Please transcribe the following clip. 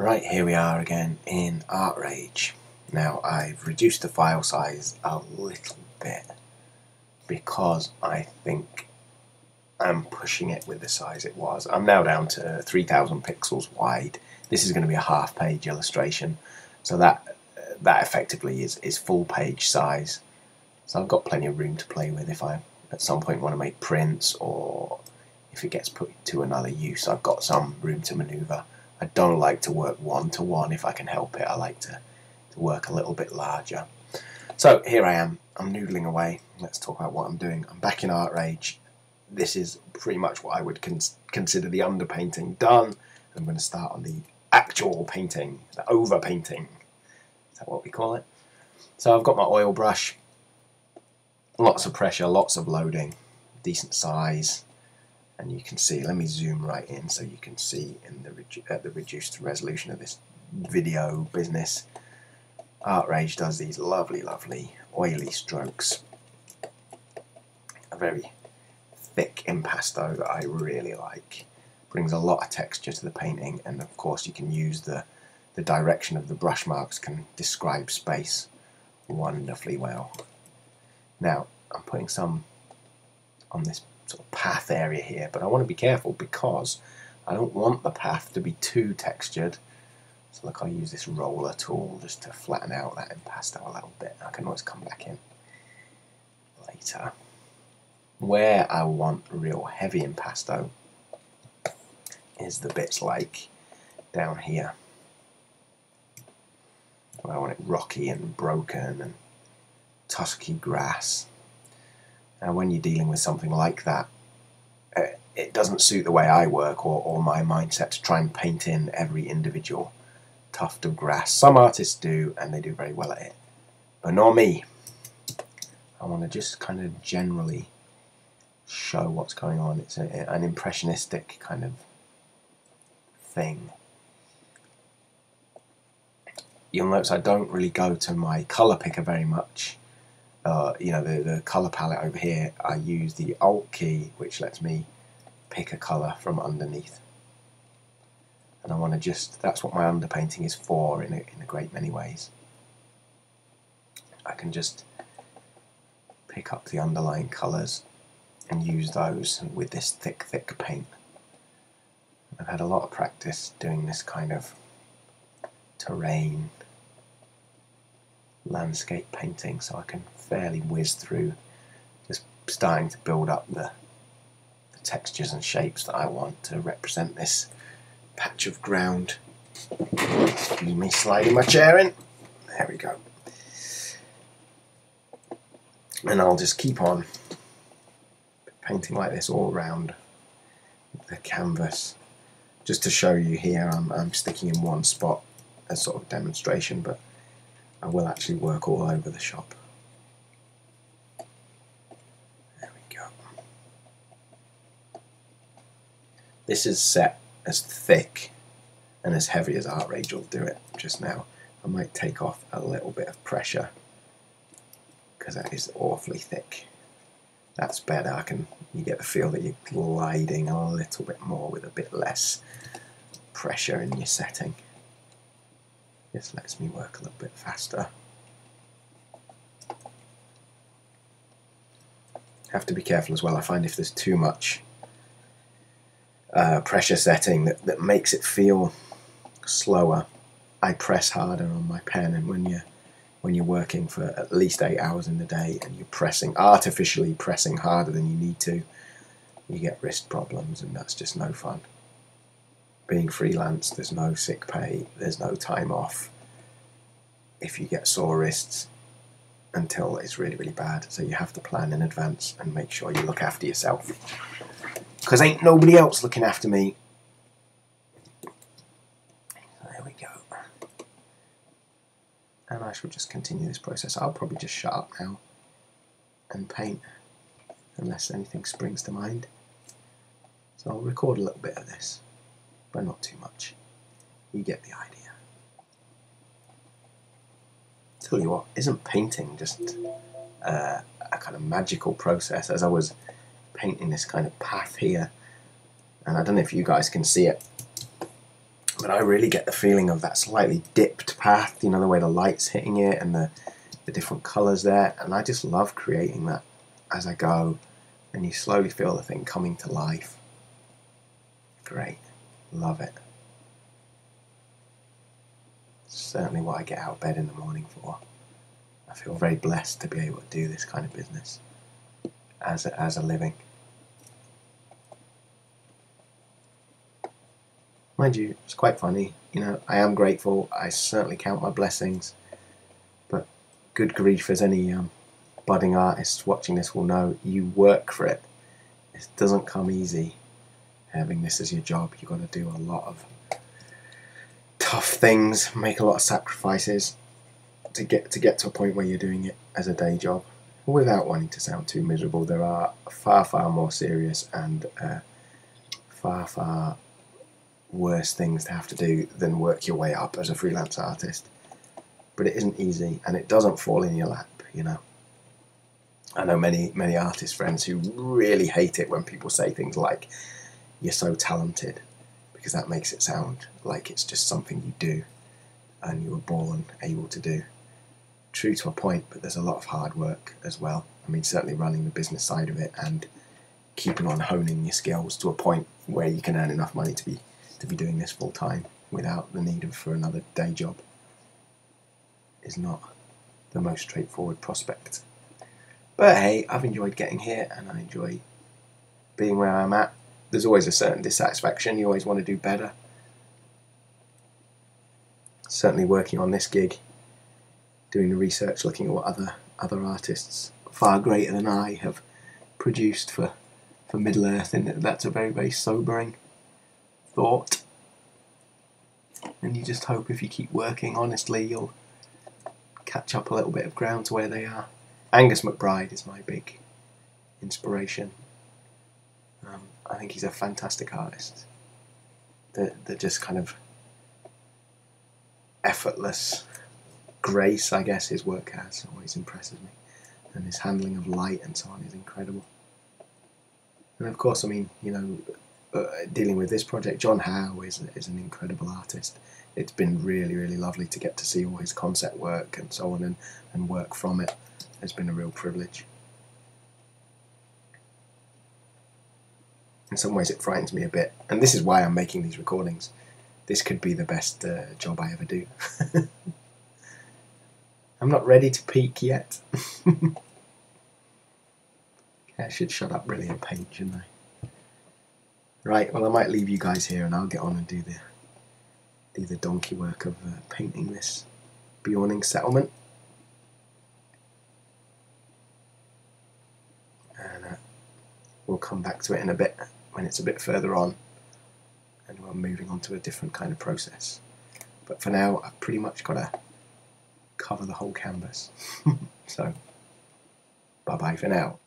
Right, here we are again in ArtRage. Now I've reduced the file size a little bit because I think I'm pushing it with the size it was. I'm now down to 3000 pixels wide. This is going to be a half page illustration, so that that effectively is, is full page size. So I've got plenty of room to play with if I at some point want to make prints or if it gets put to another use, I've got some room to maneuver. I don't like to work one to one if I can help it. I like to, to work a little bit larger. So here I am. I'm noodling away. Let's talk about what I'm doing. I'm back in ArtRage. This is pretty much what I would cons consider the underpainting done. I'm going to start on the actual painting, the overpainting. Is that what we call it? So I've got my oil brush. Lots of pressure, lots of loading, decent size and you can see, let me zoom right in so you can see in the, the reduced resolution of this video business. ArtRage does these lovely, lovely oily strokes. A very thick impasto that I really like. Brings a lot of texture to the painting and of course you can use the, the direction of the brush marks can describe space wonderfully well. Now I'm putting some on this sort of path area here, but I want to be careful because I don't want the path to be too textured. So look, I'll use this roller tool just to flatten out that impasto a little bit. I can always come back in later. Where I want real heavy impasto is the bits like down here. Where I want it rocky and broken and tusky grass and when you're dealing with something like that, uh, it doesn't suit the way I work or, or my mindset to try and paint in every individual tuft of grass. Some artists do, and they do very well at it, but not me. I want to just kind of generally show what's going on. It's a, an impressionistic kind of thing. You'll notice I don't really go to my colour picker very much uh, you know, the, the color palette over here, I use the Alt key, which lets me pick a color from underneath. And I want to just, that's what my underpainting is for in a, in a great many ways. I can just pick up the underlying colors and use those with this thick, thick paint. I've had a lot of practice doing this kind of terrain landscape painting so I can fairly whiz through just starting to build up the, the textures and shapes that I want to represent this patch of ground. Excuse me sliding my chair in. There we go. And I'll just keep on painting like this all around the canvas. Just to show you here, I'm, I'm sticking in one spot as sort of demonstration, but I will actually work all over the shop. There we go. This is set as thick and as heavy as ArtRage will do it just now. I might take off a little bit of pressure because that is awfully thick. That's better. I can you get the feel that you're gliding a little bit more with a bit less pressure in your setting. This lets me work a little bit faster. Have to be careful as well. I find if there's too much uh, pressure setting that, that makes it feel slower, I press harder on my pen. And when you're when you're working for at least eight hours in the day and you're pressing artificially pressing harder than you need to, you get wrist problems, and that's just no fun being freelance, there's no sick pay, there's no time off if you get sore wrists until it's really, really bad. So you have to plan in advance and make sure you look after yourself. Because ain't nobody else looking after me. There we go. And I shall just continue this process. I'll probably just shut up now and paint unless anything springs to mind. So I'll record a little bit of this but not too much. You get the idea. Tell you what, isn't painting just uh, a kind of magical process? As I was painting this kind of path here, and I don't know if you guys can see it, but I really get the feeling of that slightly dipped path, you know, the way the light's hitting it and the, the different colours there. And I just love creating that as I go. And you slowly feel the thing coming to life. Great. Love it. Certainly what I get out of bed in the morning for. I feel very blessed to be able to do this kind of business as a, as a living. Mind you, it's quite funny. You know, I am grateful. I certainly count my blessings. But good grief, as any um, budding artist watching this will know, you work for it. It doesn't come easy having this as your job. You've got to do a lot of tough things, make a lot of sacrifices to get to get to a point where you're doing it as a day job. Without wanting to sound too miserable, there are far, far more serious and uh, far, far worse things to have to do than work your way up as a freelance artist. But it isn't easy and it doesn't fall in your lap, you know. I know many, many artist friends who really hate it when people say things like, you're so talented, because that makes it sound like it's just something you do and you were born able to do. True to a point, but there's a lot of hard work as well. I mean, certainly running the business side of it and keeping on honing your skills to a point where you can earn enough money to be to be doing this full time without the need for another day job is not the most straightforward prospect. But hey, I've enjoyed getting here and I enjoy being where I'm at. There's always a certain dissatisfaction, you always want to do better. Certainly working on this gig, doing the research, looking at what other other artists far greater than I have produced for, for Middle Earth, and that's a very, very sobering thought. And you just hope if you keep working honestly, you'll catch up a little bit of ground to where they are. Angus McBride is my big inspiration. Um, I think he's a fantastic artist. The, the just kind of effortless grace, I guess, his work has always impresses me. And his handling of light and so on is incredible. And of course, I mean, you know, uh, dealing with this project, John Howe is, is an incredible artist. It's been really, really lovely to get to see all his concept work and so on and, and work from it. It's been a real privilege. In some ways, it frightens me a bit, and this is why I'm making these recordings. This could be the best uh, job I ever do. I'm not ready to peak yet. I should shut up really and paint, shouldn't I? Right, well I might leave you guys here and I'll get on and do the do the donkey work of uh, painting this Beorning settlement. And uh, we'll come back to it in a bit when it's a bit further on and we're moving on to a different kind of process. But for now, I've pretty much got to cover the whole canvas. so, bye bye for now.